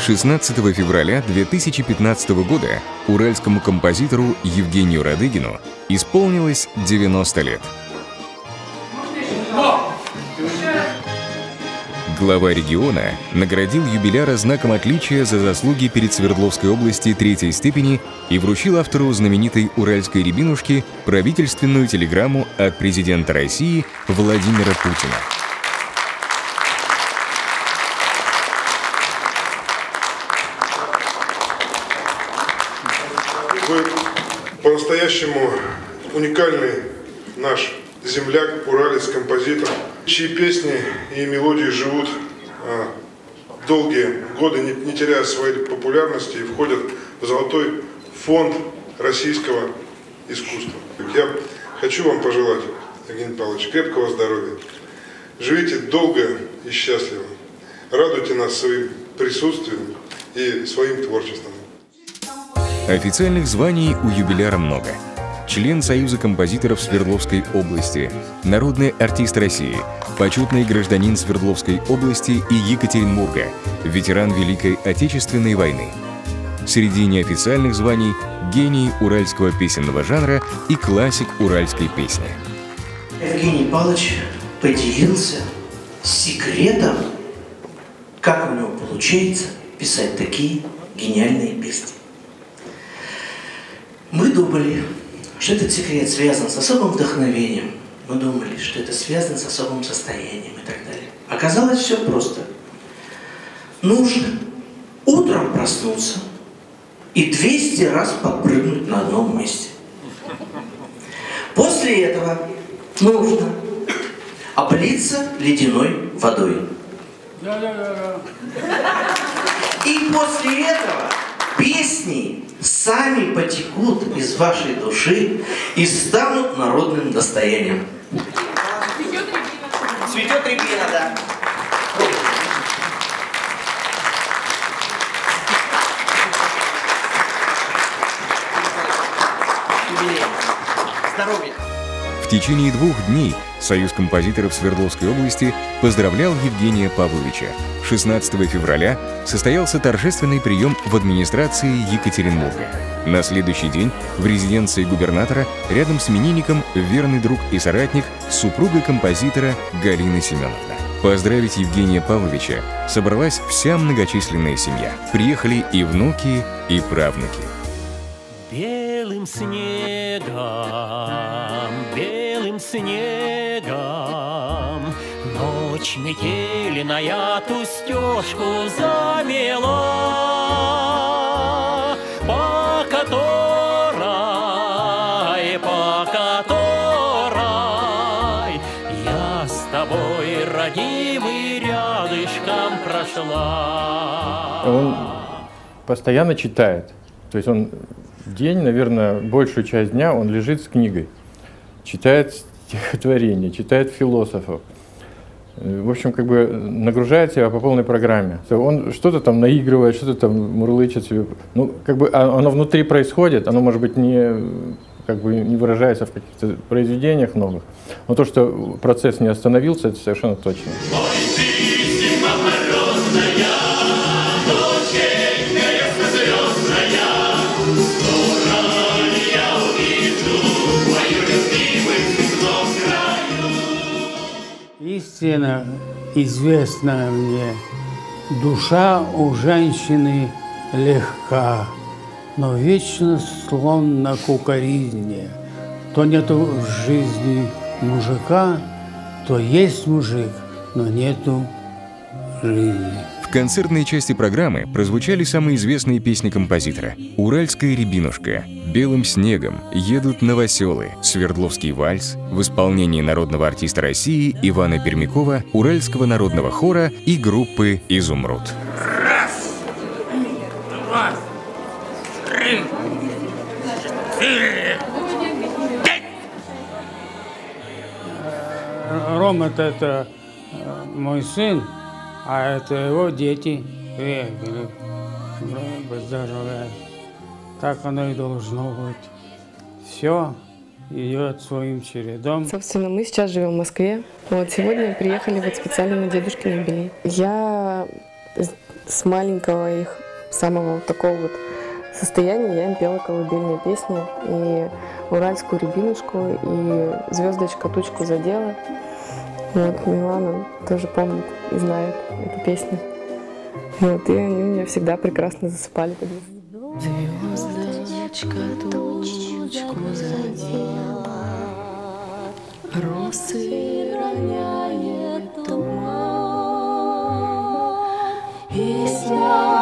16 февраля 2015 года уральскому композитору Евгению Радыгину исполнилось 90 лет. Глава региона наградил юбиляра знаком отличия за заслуги перед Свердловской области третьей степени и вручил автору знаменитой «Уральской рябинушки» правительственную телеграмму от президента России Владимира Путина. Вы по-настоящему уникальный наш земляк, уралец, композитор, чьи песни и мелодии живут а, долгие годы, не, не теряя своей популярности и входят в золотой фонд российского искусства. Я хочу вам пожелать, Евгений Павлович, крепкого здоровья. Живите долго и счастливо. Радуйте нас своим присутствием и своим творчеством. Официальных званий у юбиляра много. Член Союза композиторов Свердловской области, народный артист России, почетный гражданин Свердловской области и Екатеринбурга, ветеран Великой Отечественной войны. Среди неофициальных званий – гений уральского песенного жанра и классик уральской песни. Евгений Павлович поделился секретом, как у него получается писать такие гениальные песни. Мы думали, что этот секрет связан с особым вдохновением. Мы думали, что это связано с особым состоянием и так далее. Оказалось все просто. Нужно утром проснуться и 200 раз подпрыгнуть на одном месте. После этого нужно облиться ледяной водой. И после этого песни сами потекут из вашей души и станут народным достоянием. Цветет рябина, да. Здоровья. В течение двух дней Союз композиторов Свердловской области поздравлял Евгения Павловича. 16 февраля состоялся торжественный прием в администрации Екатеринбурга. На следующий день в резиденции губернатора рядом с именинником верный друг и соратник супруга композитора Галина Семеновна. Поздравить Евгения Павловича собралась вся многочисленная семья. Приехали и внуки, и правнуки. Белым снегом, белым снегом Ночь метельная ту стежку замела По которой, по которой Я с тобой, родимый, рядышком прошла Он постоянно читает. То есть он день, наверное, большую часть дня он лежит с книгой, читает стихотворения, читает философов. В общем, как бы нагружает себя по полной программе. Он что-то там наигрывает, что-то там мурлычет себе. Ну, как бы а- оно внутри происходит, оно, может быть, не, как бы не выражается в каких-то произведениях новых. Но то, что процесс не остановился, это совершенно точно. Истина известна мне. Душа у женщины легка, но вечно склонна к укоризне. То нету в жизни мужика, то есть мужик, но нету жизни. В концертной части программы прозвучали самые известные песни композитора. «Уральская рябинушка», «Белым снегом», «Едут новоселы», «Свердловский вальс» в исполнении народного артиста России Ивана Пермякова, Уральского народного хора и группы «Изумруд». Два, три, четыре, пять. Рома это, это э, мой сын, а это его дети. Приехали. Будь здоровы. Так оно и должно быть. Все идет своим чередом. Собственно, мы сейчас живем в Москве. Вот сегодня приехали вот специально на дедушкин юбилей. Я с маленького их самого вот такого вот состояния я им пела колыбельные песни и «Уральскую рябинушку», и «Звездочка тучку задела». Вот, Милана тоже помнит и знает эту песню. Вот, и они меня всегда прекрасно засыпали. под. Звездочка тучку задела, Росы роняет туман. Песня